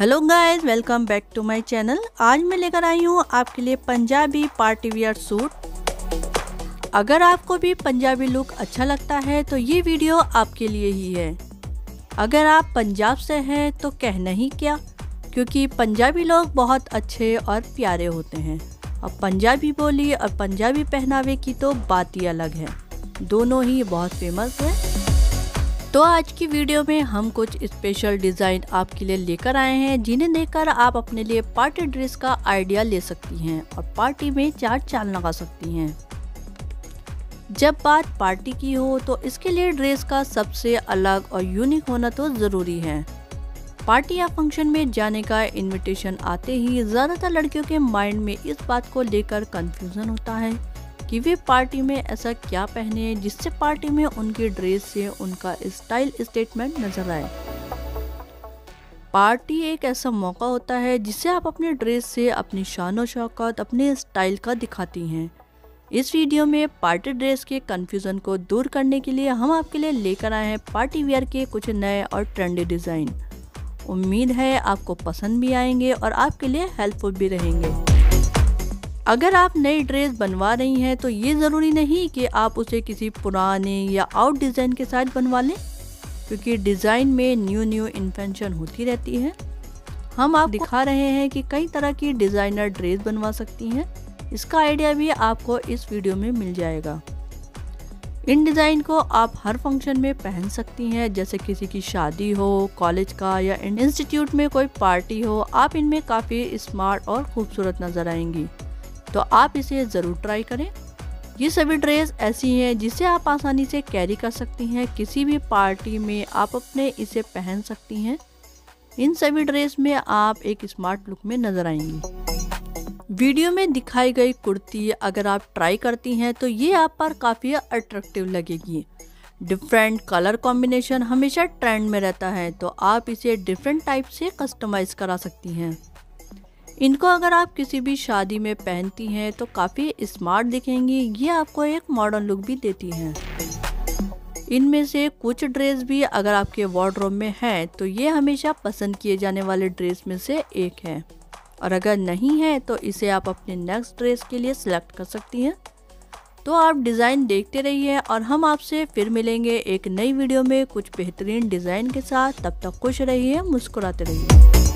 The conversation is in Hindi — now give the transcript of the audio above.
Hello guys, welcome back to my channel. आज मैं लेकर आई हूँ आपके लिए पंजाबी पार्टी वियर सूट। अगर आपको भी पंजाबी लुक अच्छा लगता है तो ये वीडियो आपके लिए ही है। अगर आप पंजाब से हैं तो कहना ही क्या? क्योंकि पंजाबी लोग बहुत अच्छे और प्यारे होते हैं। और पंजाबी बोली और पंजाबी पहनावे की तो बात ही अलग है। दोनों ही बहुत फ़ेमस है। तो आज की वीडियो में हम कुछ स्पेशल डिज़ाइन आपके लिए लेकर आए हैं, जिन्हें देखकर आप अपने लिए पार्टी ड्रेस का आइडिया ले सकती हैं और पार्टी में चार चाल लगा सकती हैं। जब बात पार्टी की हो तो इसके लिए ड्रेस का सबसे अलग और यूनिक होना तो ज़रूरी है। पार्टी या फ़ंक्शन में जाने का इनविटेशन आते ही ज़्यादातर लड़कियों के माइंड में इस बात को लेकर कंफ्यूजन होता है कि वे पार्टी में ऐसा क्या पहने जिससे पार्टी में उनकी ड्रेस से उनका स्टाइल स्टेटमेंट नज़र आए। पार्टी एक ऐसा मौका होता है, जिसे आप अपने ड्रेस से, अपनी शान और शौकत, अपने स्टाइल का दिखाती हैं। इस वीडियो में पार्टी ड्रेस के कन्फ्यूज़न को दूर करने के लिए हम आपके लिए लेकर आए हैं पार्टी वेयर के कुछ नए और ट्रेंडी डिज़ाइन। उम्मीद है आपको पसंद भी आएँगे और आपके लिए हेल्पफुल भी रहेंगे। अगर आप नई ड्रेस बनवा रही हैं तो ये ज़रूरी नहीं कि आप उसे किसी पुराने या आउट डिज़ाइन के साथ बनवा लें, क्योंकि डिज़ाइन में न्यू न्यू इन्वेंशन होती रहती है। हम आप दिखा रहे हैं कि कई तरह की डिज़ाइनर ड्रेस बनवा सकती हैं। इसका आइडिया भी आपको इस वीडियो में मिल जाएगा। इन डिज़ाइन को आप हर फ़ंक्शन में पहन सकती हैं, जैसे किसी की शादी हो कॉलेज का या इंस्टीट्यूट में कोई पार्टी हो, आप इनमें काफ़ी स्मार्ट और खूबसूरत नज़र आएँगी। तो आप इसे ज़रूर ट्राई करें। ये सभी ड्रेस ऐसी हैं जिसे आप आसानी से कैरी कर सकती हैं। किसी भी पार्टी में आप अपने इसे पहन सकती हैं। इन सभी ड्रेस में आप एक स्मार्ट लुक में नज़र आएँगी। वीडियो में दिखाई गई कुर्ती अगर आप ट्राई करती हैं तो ये आप पर काफ़ी अट्रैक्टिव लगेगी। डिफरेंट कलर कॉम्बिनेशन हमेशा ट्रेंड में रहता है तो आप इसे डिफरेंट टाइप से कस्टमाइज करा सकती हैं। इनको अगर आप किसी भी शादी में पहनती हैं तो काफ़ी स्मार्ट दिखेंगी। ये आपको एक मॉडर्न लुक भी देती हैं। इनमें से कुछ ड्रेस भी अगर आपके वार्ड्रोब में हैं तो ये हमेशा पसंद किए जाने वाले ड्रेस में से एक है। और अगर नहीं है तो इसे आप अपने नेक्स्ट ड्रेस के लिए सिलेक्ट कर सकती हैं। तो आप डिज़ाइन देखते रहिए और हम आपसे फिर मिलेंगे एक नई वीडियो में कुछ बेहतरीन डिज़ाइन के साथ। तब तक खुश रहिए, मुस्कुराते रहिए।